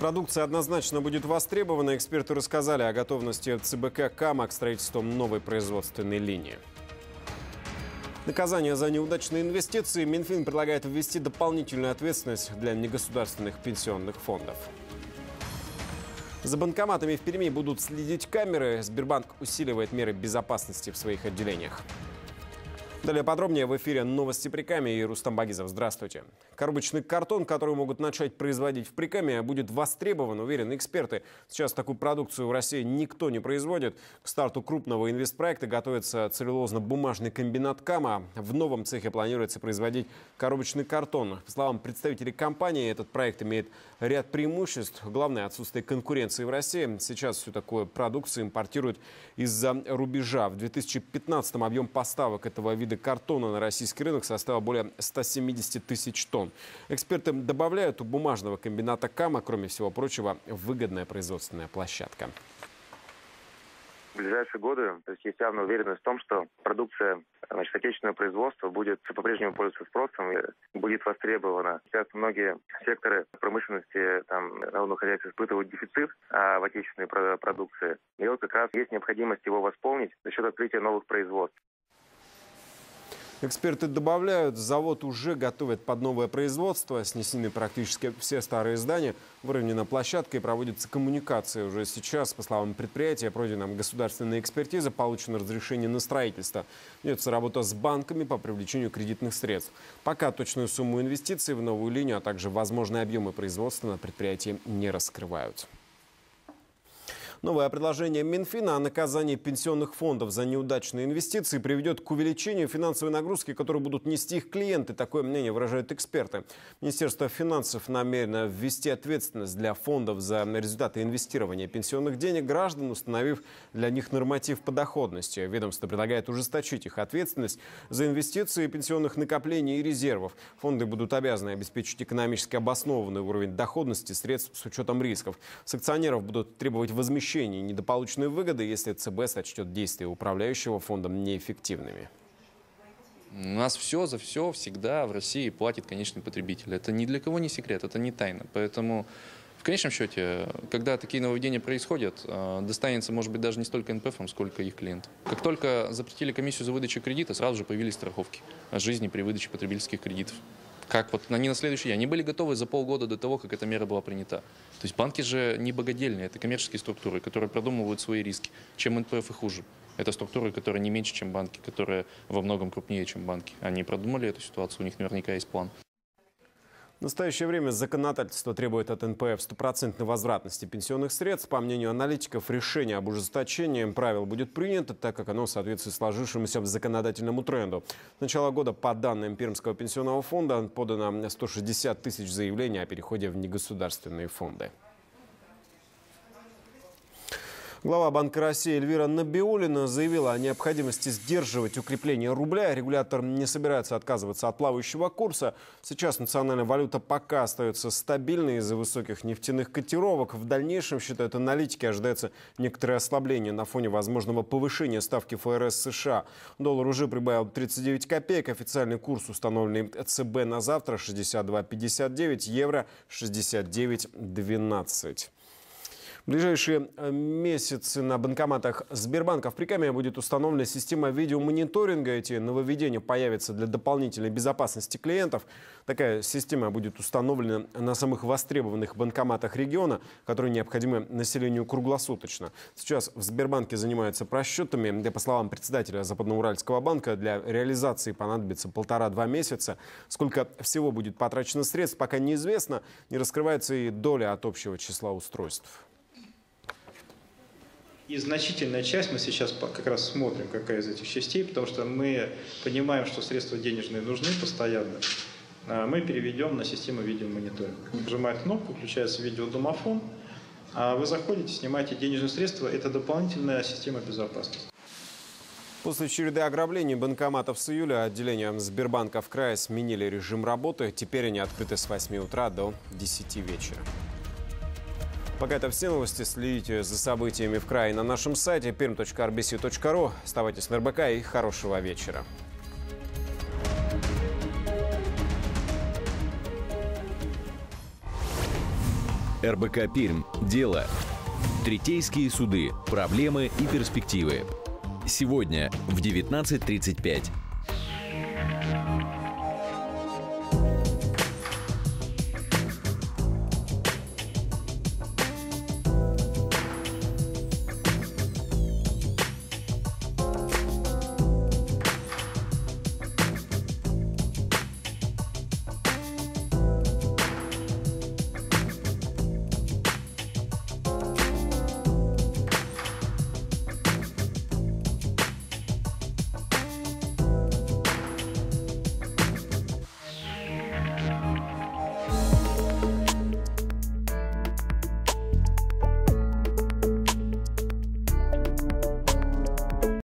Продукция однозначно будет востребована. Эксперты рассказали о готовности ЦБК «Кама» к строительству новой производственной линии. Наказание за неудачные инвестиции Минфин предлагает ввести дополнительную ответственность для негосударственных пенсионных фондов. За банкоматами в Перми будут следить камеры. Сбербанк усиливает меры безопасности в своих отделениях. Далее подробнее в эфире новости Приками и Рустам Багизов. Здравствуйте. Коробочный картон, который могут начать производить в Прикаме, будет востребован, уверены эксперты. Сейчас такую продукцию в России никто не производит. К старту крупного инвестпроекта готовится целлюлозно-бумажный комбинат КАМА. В новом цехе планируется производить коробочный картон. По словам представителей компании, этот проект имеет ряд преимуществ. Главное – отсутствие конкуренции в России. Сейчас всю такую продукцию импортируют из-за рубежа. В 2015 объем поставок этого вида картона на российский рынок составил более 170 тысяч тонн. Эксперты добавляют у бумажного комбината КАМА, кроме всего прочего, выгодная производственная площадка в ближайшие годы то есть есть явная уверенность в том, что продукция значит, отечественного производства будет по-прежнему пользоваться спросом и будет востребована. Сейчас многие секторы промышленности, там, народного хозяйства испытывают дефицит а в отечественной продукции. И вот как раз есть необходимость его восполнить за счет открытия новых производств. Эксперты добавляют, завод уже готовит под новое производство. Снесены практически все старые здания. Выровнена площадка и проводится коммуникация. Уже сейчас, по словам предприятия, пройдена государственная экспертиза, получено разрешение на строительство. Ведется работа с банками по привлечению кредитных средств. Пока точную сумму инвестиций в новую линию, а также возможные объемы производства на предприятии не раскрывают. Новое предложение Минфина о наказании пенсионных фондов за неудачные инвестиции приведет к увеличению финансовой нагрузки, которую будут нести их клиенты. Такое мнение выражают эксперты. Министерство финансов намерено ввести ответственность для фондов за результаты инвестирования пенсионных денег граждан, установив для них норматив по доходности. Ведомство предлагает ужесточить их ответственность за инвестиции пенсионных накоплений и резервов. Фонды будут обязаны обеспечить экономически обоснованный уровень доходности средств с учетом рисков. С акционеров будут требовать возмещения возмещении недополученной выгоды, если ЦБ сочтет действия управляющего фондом неэффективными? У нас все за все всегда в России платит конечный потребитель. Это ни для кого не секрет, это не тайна. Поэтому в конечном счете, когда такие нововведения происходят, э, достанется, может быть, даже не столько НПФ, сколько их клиентам. Как только запретили комиссию за выдачу кредита, сразу же появились страховки о жизни при выдаче потребительских кредитов как вот они на следующий день, они были готовы за полгода до того, как эта мера была принята. То есть банки же не богодельные, это коммерческие структуры, которые продумывают свои риски. Чем НПФ и хуже. Это структуры, которые не меньше, чем банки, которые во многом крупнее, чем банки. Они продумали эту ситуацию, у них наверняка есть план. В настоящее время законодательство требует от НПФ стопроцентной возвратности пенсионных средств. По мнению аналитиков, решение об ужесточении правил будет принято, так как оно соответствует сложившемуся законодательному тренду. С начала года, по данным Пермского пенсионного фонда, подано 160 тысяч заявлений о переходе в негосударственные фонды. Глава Банка России Эльвира Набиулина заявила о необходимости сдерживать укрепление рубля. Регулятор не собирается отказываться от плавающего курса. Сейчас национальная валюта пока остается стабильной из-за высоких нефтяных котировок. В дальнейшем, считают аналитики, ожидается некоторое ослабление на фоне возможного повышения ставки ФРС США. Доллар уже прибавил 39 копеек. Официальный курс, установленный ЦБ на завтра, 62,59. Евро 69,12. В ближайшие э, месяцы на банкоматах Сбербанка в Прикамье будет установлена система видеомониторинга. Эти нововведения появятся для дополнительной безопасности клиентов. Такая система будет установлена на самых востребованных банкоматах региона, которые необходимы населению круглосуточно. Сейчас в Сбербанке занимаются просчетами. По словам председателя Западноуральского банка, для реализации понадобится полтора-два месяца. Сколько всего будет потрачено средств, пока неизвестно. Не раскрывается и доля от общего числа устройств. И значительная часть, мы сейчас как раз смотрим, какая из этих частей, потому что мы понимаем, что средства денежные нужны постоянно, а мы переведем на систему видеомониторинга. Нажимает кнопку, включается видеодомофон, а вы заходите, снимаете денежные средства, это дополнительная система безопасности. После череды ограблений банкоматов с июля отделения Сбербанка в крае сменили режим работы. Теперь они открыты с 8 утра до 10 вечера. Пока это все новости. Следите за событиями в крае на нашем сайте perm.rbc.ru. Оставайтесь на РБК и хорошего вечера. РБК «Пермь. Дело». Третейские суды. Проблемы и перспективы. Сегодня в 19.35.